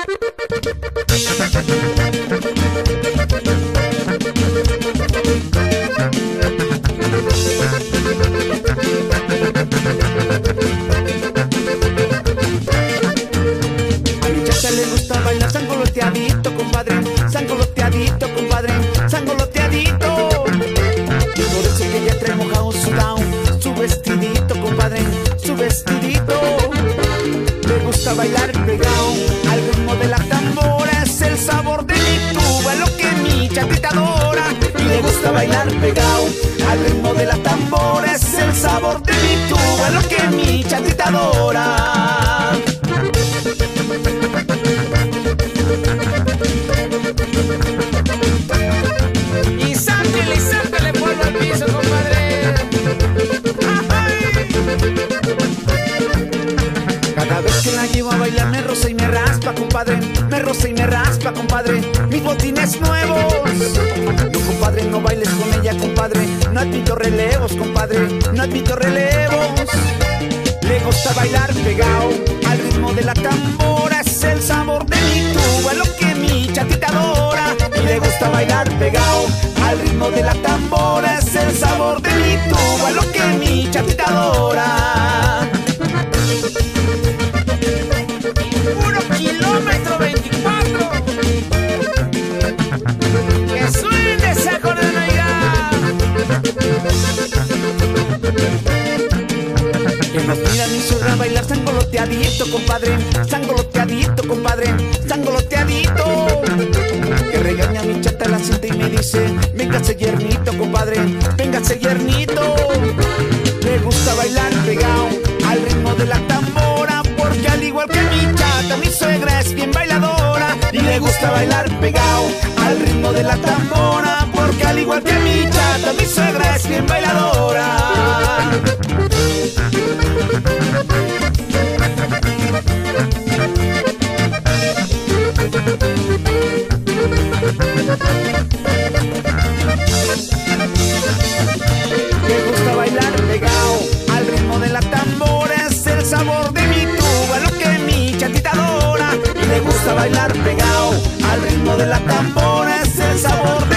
A mi le gusta bailar. Sangoloteadito, compadre. Sangoloteadito. Bailar pegado al ritmo de la tambora. Es el sabor de mi tuba, lo que mi chatita adora. Y sáquele, y sáquele polvo al piso, compadre. Cada vez que la llevo a bailar me roza y me raspa, compadre. Me roza y me raspa, compadre. Mis botines nuevos. No, No admito relevos, compadre. No admito relevos. Le gusta bailar pegado al ritmo de la tambora. Es el sabor de mi tuba, lo que mi chatita adora. Y le gusta bailar pegado sangoloteadito, compadre. Sangoloteadito, compadre. Sangoloteadito. Que regaña mi chata la cinta y me dice: Véngase yernito, compadre. Véngase yernito. Le gusta bailar pegado al ritmo de la tambora. Porque al igual que mi chata, mi suegra es bien bailadora. Y le gusta bailar pegado al ritmo de la tambora. Porque al igual que mi chata, mi suegra es bien bailadora. De la tambora. Es el sabor